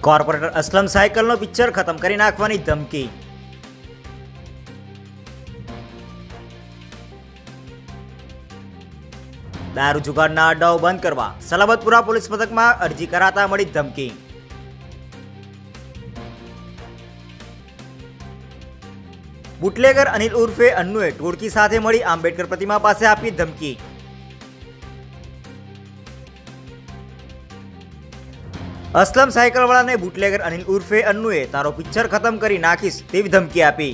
Corporator Aslam સાયકલનો picture ખતમ કરી નાખવાની ધમકી દારૂ જુગારના અડ્ડાઓ બંધ કરવા સલાબતપુરા પોલીસ મથકમાં અરજી કરાતા મળી ધમકી બુટલેગર અનિલ ઉર્ફે અન્નુએ ટોળકી સાથે મળી આંબેડકર પ્રતિમા પાસે આપી ધમકી અસલમ સાયકલવાળાને બુટલેગર અનિલ ઉર્ફે અન્નુએ તારો પિક્ચર ખતમ કરી નાખીશ તેવી ધમકી આપી.